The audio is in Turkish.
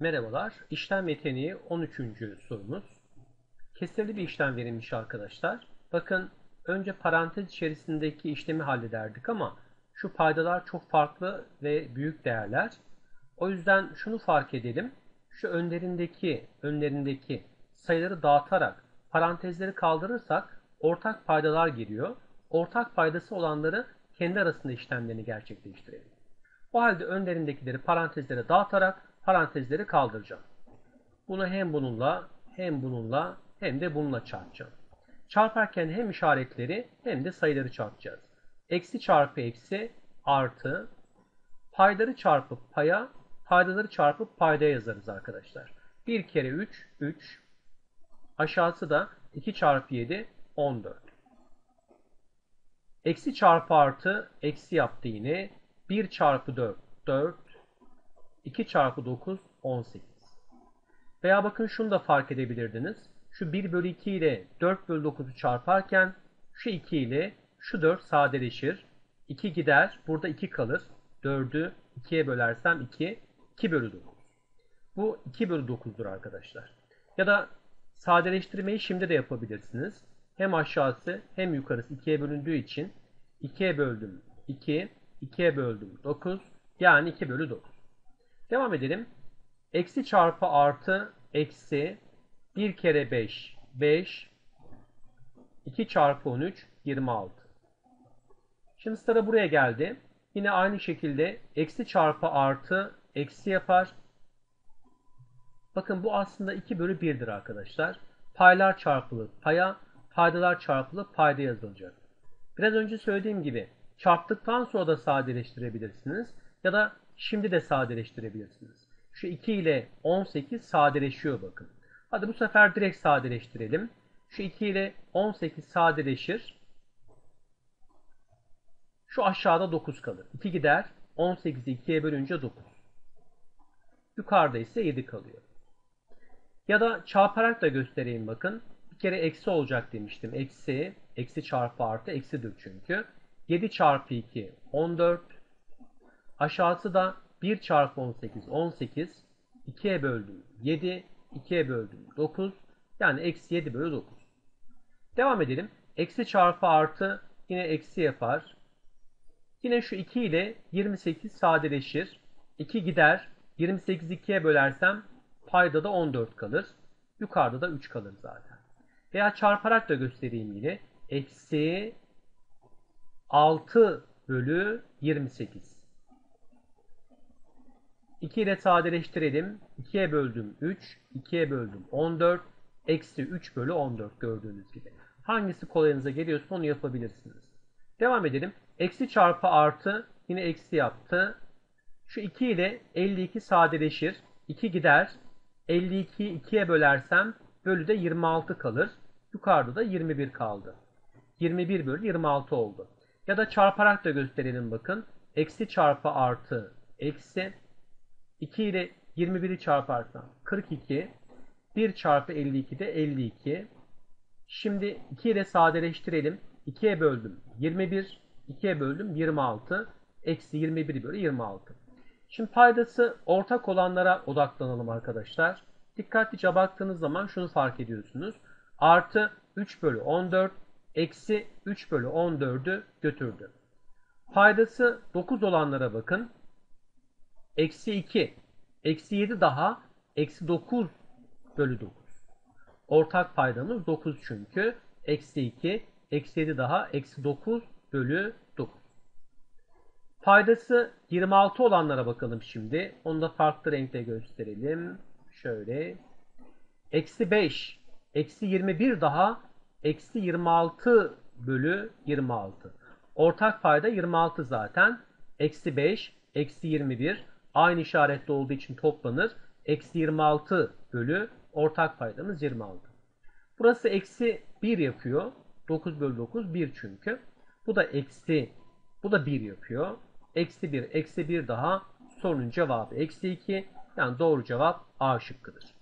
Merhabalar. İşlem yeteneği 13. sorumuz. Kesirli bir işlem verilmiş arkadaşlar. Bakın önce parantez içerisindeki işlemi hallederdik ama şu paydalar çok farklı ve büyük değerler. O yüzden şunu fark edelim. Şu önlerindeki önlerindeki sayıları dağıtarak parantezleri kaldırırsak ortak paydalar giriyor. Ortak paydası olanları kendi arasında işlemlerini gerçekleştirelim. O halde önlerindekileri parantezlere dağıtarak parantezleri kaldıracağım. Bunu hem bununla hem bununla hem de bununla çarpacağım. Çarparken hem işaretleri hem de sayıları çarpacağız. Eksi çarpı eksi artı payları çarpıp paya paydaları çarpıp paydaya yazarız arkadaşlar. 1 kere 3 3 aşağısı da 2 çarpı 7 14. Eksi çarpı artı eksi yaptı yine. 1 çarpı 4 4 2 çarpı 9 18. Veya bakın şunu da fark edebilirdiniz. Şu 1 bölü 2 ile 4 bölü 9'u çarparken şu 2 ile şu 4 sadeleşir. 2 gider. Burada 2 kalır. 4'ü 2'ye bölersem 2. 2 bölü 9. Bu 2 bölü 9'dur arkadaşlar. Ya da sadeleştirmeyi şimdi de yapabilirsiniz. Hem aşağısı hem yukarısı 2'ye bölündüğü için 2'ye böldüm 2, 2'ye böldüm 9 yani 2 bölü 9. Devam edelim. Eksi çarpı artı eksi 1 kere 5 5 2 çarpı 13 26. Şimdi sıra buraya geldi. Yine aynı şekilde eksi çarpı artı eksi yapar. Bakın bu aslında 2 bölü 1'dir arkadaşlar. Paylar çarpılır paya, paydalar çarpılıp payda yazılacak. Biraz önce söylediğim gibi çarptıktan sonra da sadeleştirebilirsiniz ya da şimdi de sadeleştirebilirsiniz. Şu 2 ile 18 sadeleşiyor bakın. Hadi bu sefer direkt sadeleştirelim. Şu 2 ile 18 sadeleşir. Şu aşağıda 9 kalır. 2 gider. 18'i 2'ye bölünce 9. Yukarıda ise 7 kalıyor. Ya da çarparak da göstereyim bakın. Bir kere eksi olacak demiştim. Eksi, eksi çarpı artı eksidir çünkü. 7 çarpı 2 14. Aşağısı da 1 çarpı 18 18. 2'ye böldüm 7. 2'ye böldüm 9. Yani eksi 7 bölü 9. Devam edelim. Eksi çarpı artı yine eksi yapar. Yine şu 2 ile 28 sadeleşir. 2 gider. 28 2'ye bölersem payda da 14 kalır. Yukarıda da 3 kalır zaten. Veya çarparak da göstereyim yine. Eksi 6 bölü 28. 2 ile sadeleştirelim. 2'ye böldüm 3, 2'ye böldüm 14, eksi 3 bölü 14 gördüğünüz gibi. Hangisi kolayınıza geliyorsa onu yapabilirsiniz. Devam edelim. Eksi çarpı artı yine eksi yaptı. Şu 2 ile 52 sadeleşir. 2 gider. 52'yi 2'ye bölersem bölü de 26 kalır. Yukarıda da 21 kaldı. 21 bölü 26 oldu. Ya da çarparak da gösterelim bakın. Eksi çarpı artı eksi 2 ile 21'i çarparsam 42. 1 çarpı 52 de 52. Şimdi 2 ile sadeleştirelim. 2'ye böldüm 21. 2'ye böldüm 26. Eksi 21 bölü 26. Şimdi paydası ortak olanlara odaklanalım arkadaşlar. Dikkatlice baktığınız zaman şunu fark ediyorsunuz. Artı 3 bölü 14 eksi 3 bölü 14'ü götürdü. Paydası 9 olanlara bakın. Eksi 2, eksi 7 daha, eksi 9 bölü 9. Ortak paydamız 9 çünkü. Eksi 2, eksi 7 daha, eksi 9 bölü 9. Paydası 26 olanlara bakalım şimdi. Onu da farklı renkte gösterelim. Şöyle. Eksi 5, eksi 21 daha, eksi 26 bölü 26. Ortak payda 26 zaten. Eksi 5, eksi 21 aynı işaretli olduğu için toplanır. Eksi 26 bölü ortak paydamız 26. Burası eksi 1 yapıyor. 9 bölü 9 1 çünkü. Bu da eksi bu da 1 yapıyor. Eksi 1 eksi 1 daha sorunun cevabı eksi 2. Yani doğru cevap A şıkkıdır.